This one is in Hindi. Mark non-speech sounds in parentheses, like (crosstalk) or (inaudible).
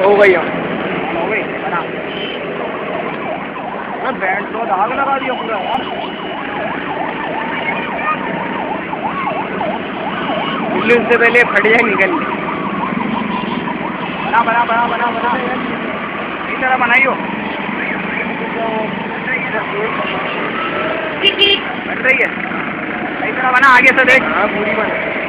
हो गई हो गई बना बैंड तो दाग लगा दिया पूरा यार। से पहले फट जाए निकल। बना बना बना बना बना। इस तरह बनाइयो। (laughs) बन रही है। इस तरह बना आगे से देख। हाँ पूरी बना।